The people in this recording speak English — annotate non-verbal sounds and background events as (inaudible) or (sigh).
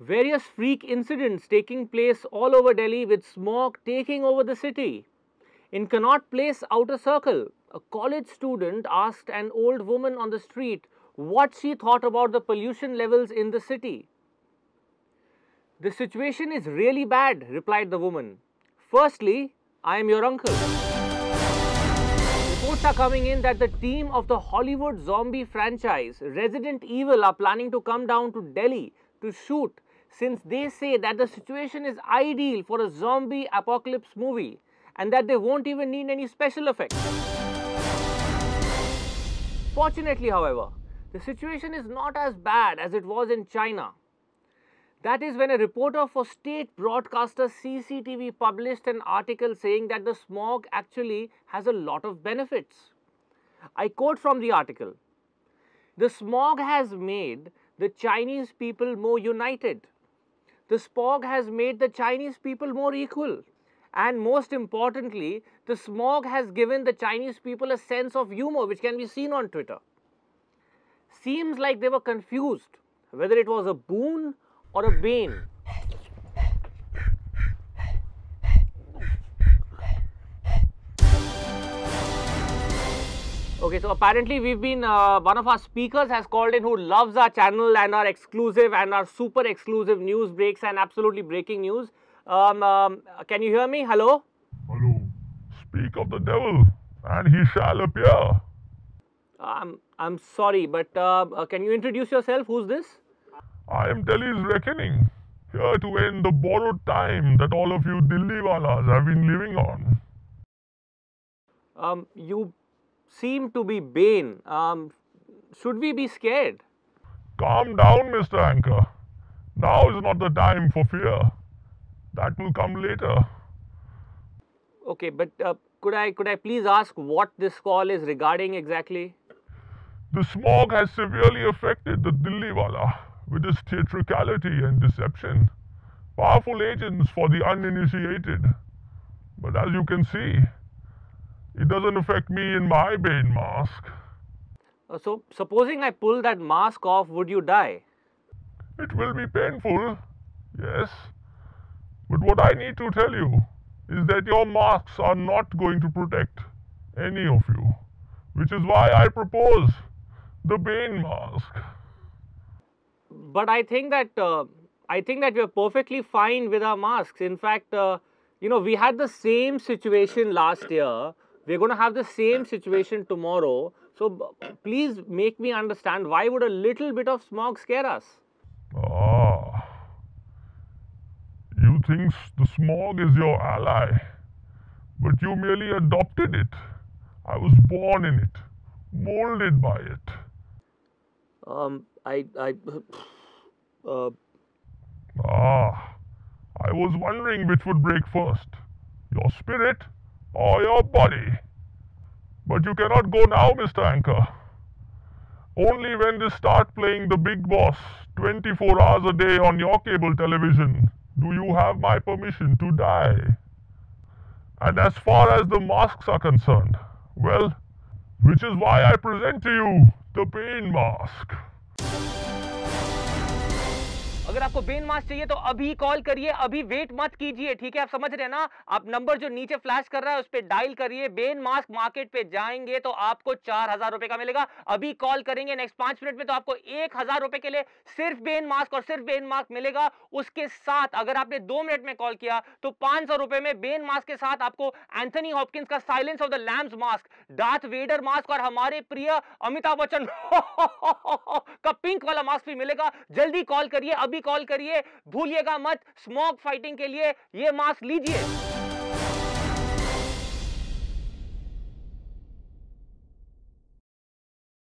various freak incidents taking place all over Delhi with smog taking over the city. In Connaught Place Outer Circle, a college student asked an old woman on the street what she thought about the pollution levels in the city. The situation is really bad, replied the woman. Firstly, I am your uncle. Reports are coming in that the team of the Hollywood zombie franchise Resident Evil are planning to come down to Delhi to shoot since they say that the situation is ideal for a zombie apocalypse movie and that they won't even need any special effects. Fortunately, however, the situation is not as bad as it was in China. That is when a reporter for state broadcaster CCTV published an article saying that the smog actually has a lot of benefits. I quote from the article The smog has made the Chinese people more united. The smog has made the Chinese people more equal. And most importantly, the smog has given the Chinese people a sense of humor, which can be seen on Twitter. Seems like they were confused whether it was a boon or a bane. Okay, so apparently we've been, uh, one of our speakers has called in who loves our channel and our exclusive and our super exclusive news breaks and absolutely breaking news. Um, um, can you hear me? Hello? Hello. Speak of the devil, and he shall appear. I'm, I'm sorry, but uh, uh, can you introduce yourself? Who's this? I am Delhi's reckoning, here to end the borrowed time that all of you Dilliwalas have been living on. Um, you seem to be Bane. Um, should we be scared? Calm down, Mr. Anchor. Now is not the time for fear. That will come later. Okay, but uh, could I could I please ask what this call is regarding exactly? The smog has severely affected the Dilliwala with its theatricality and deception. Powerful agents for the uninitiated. But as you can see, it doesn't affect me in my Bane mask. Uh, so, supposing I pull that mask off, would you die? It will be painful, yes. But what I need to tell you is that your masks are not going to protect any of you, which is why I propose the Bane mask. But I think that uh, I think that we're perfectly fine with our masks. In fact, uh, you know, we had the same situation last year. We're going to have the same situation tomorrow. So please make me understand why would a little bit of smog scare us? Ah. You think the smog is your ally, but you merely adopted it. I was born in it, molded by it. Um, I, I, (sighs) uh, Ah, I was wondering which would break first, your spirit Oh, or your body. But you cannot go now, Mr. Anchor. Only when they start playing the Bigg Boss 24 hours a day on your cable television do you have my permission to die. And as far as the masks are concerned, well, which is why I present to you the pain mask. अगर आपको Ben mask चाहिए तो अभी call करिए, अभी wait मत कीजिए, ठीक है? आप समझ रहे हैं ना? आप नंबर जो नीचे फ्लैश कर रहा है, उस पर डायल करिए, बेन मास्क मार्केट पे जाएँगे तो आपको चार हज़ार रुपए का मिलेगा। अभी कॉल करेंगे नेक्स्ट पाँच मिनट में तो आपको एक हज़ार रुपए के लिए सिर्फ़ बेन मास्क और सिर्फ़ बेन मास्क मिलेगा। उसके साथ अगर आपने दो मिनट में कॉल किया तो पाँच रुपए में बेन मास्क के साथ आपको एंथनी हॉपकिंस का silence of the lambs mask, Darth Vader mask और हमारे प्रिय अमिताभ बच्चन (laughs) का पिंक वाला मास्क भी मिलेगा। जल्दी कॉल करिए, अभी कॉल करिए भूलिएगा मत स्मोक फाइटिंग के लिए ये मास्क लीजिए।